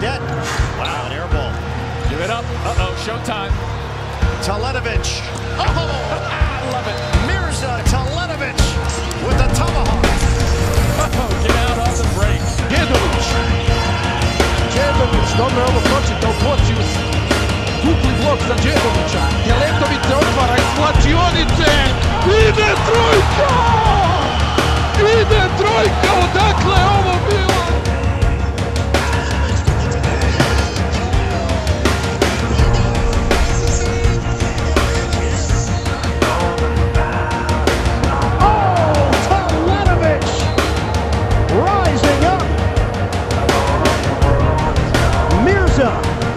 Gadet. Wow, an air ball. Give it up. Uh-oh, showtime. Teletovic. Oh, oh! I love it. Mirza Teletovic with the tomahawk. Oh, get out on the break. Djedović. Djedović, dobro je ovo pročitao, Pocius. Dupli blok za Djedovića. Teletović se otvara iz slačionice. Ide trojka! 是啊